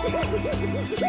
Thank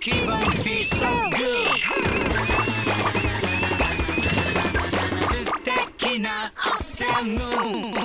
気分 feel so good 素敵なアフタヌーン。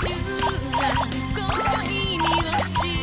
街中が恋に落ちる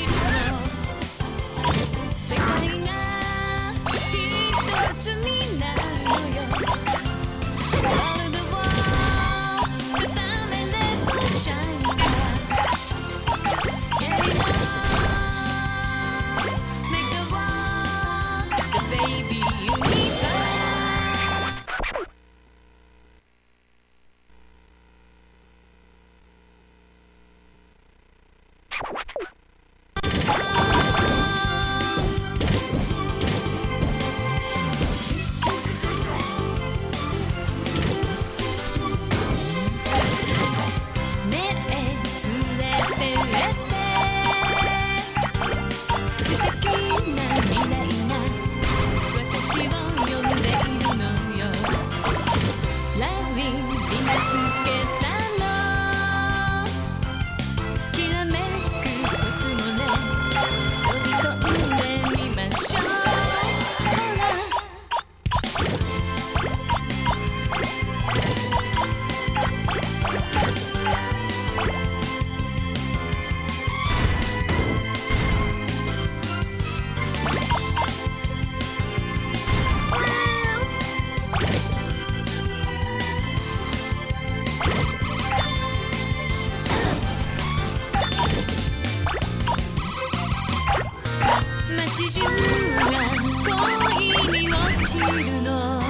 街中が恋に落ちるの。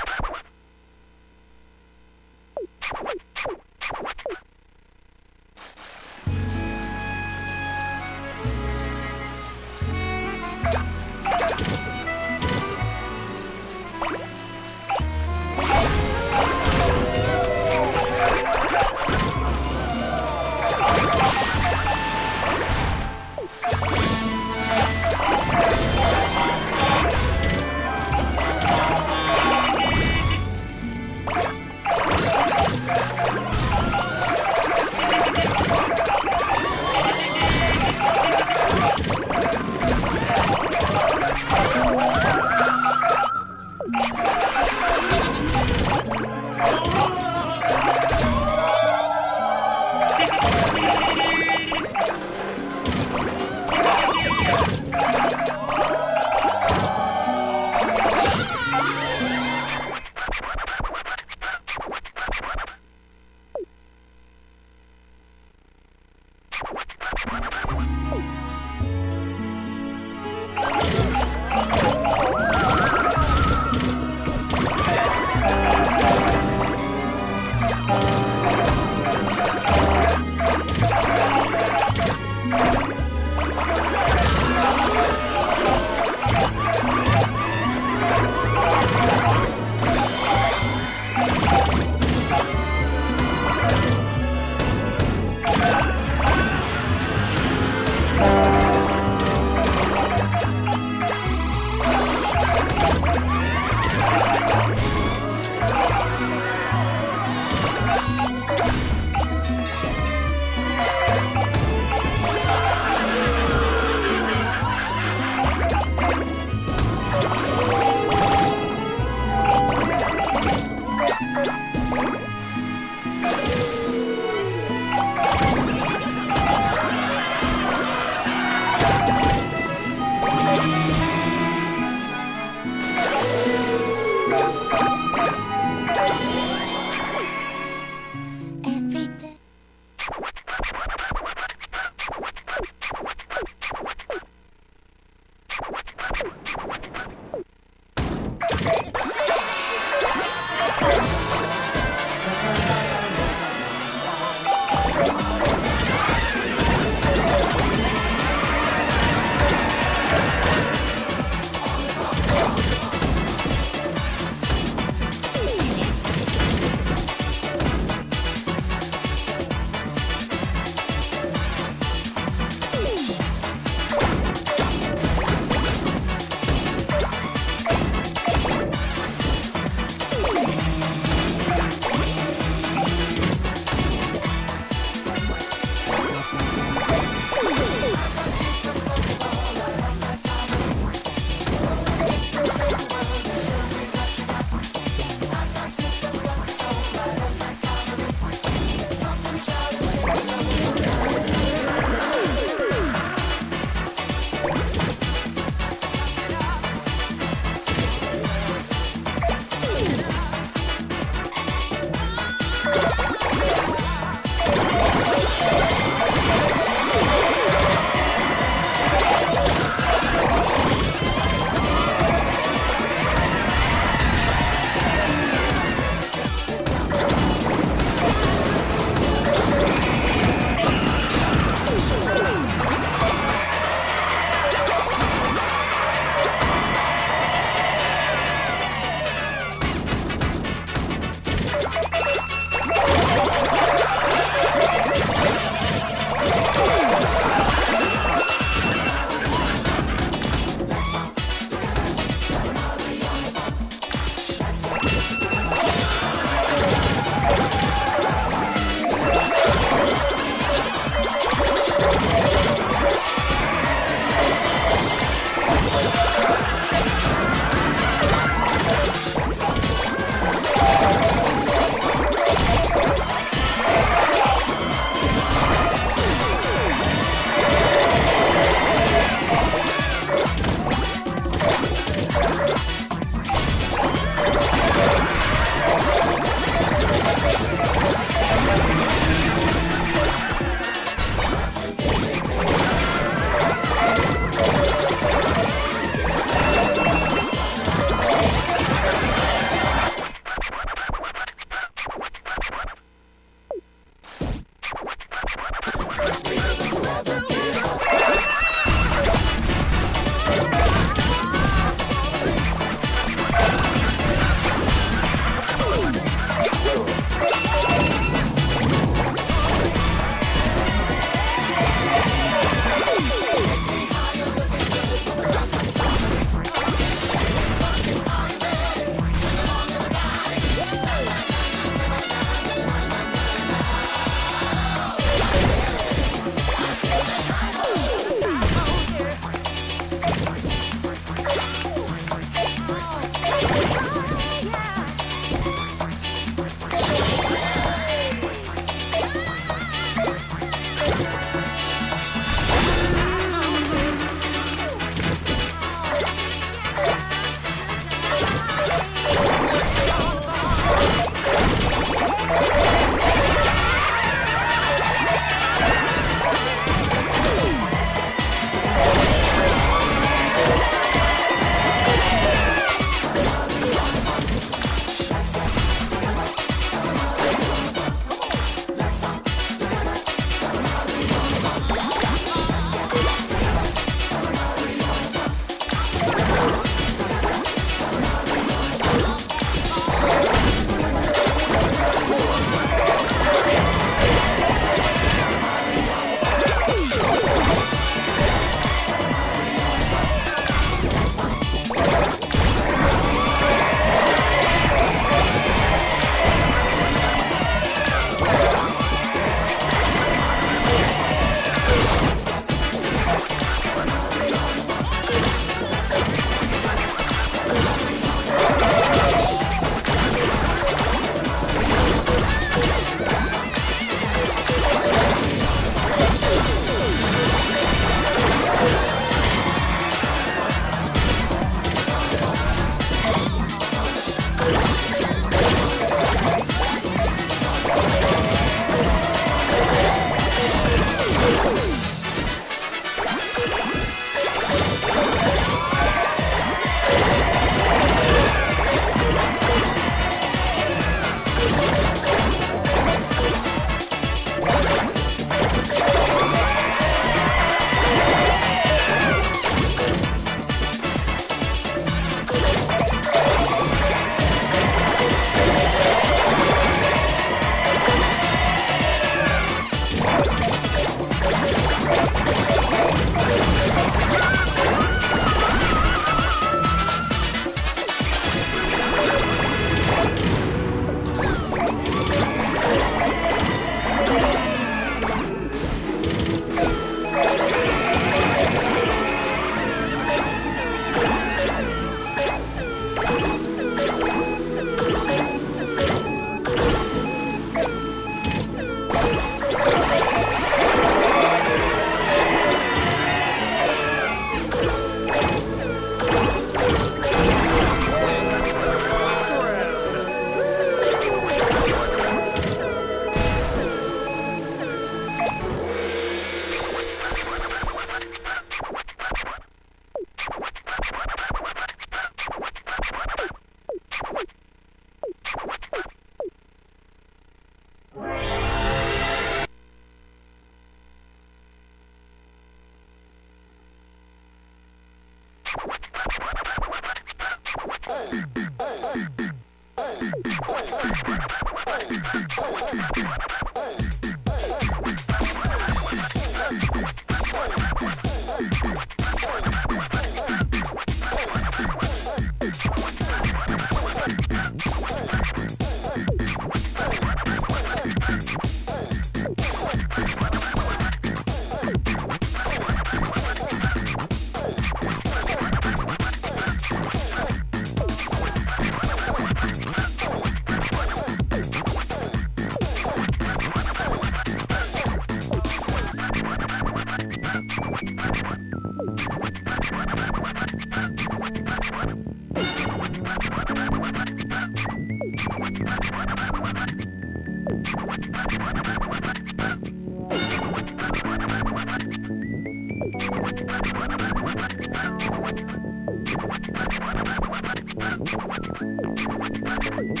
Thank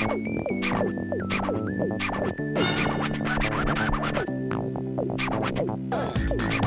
you.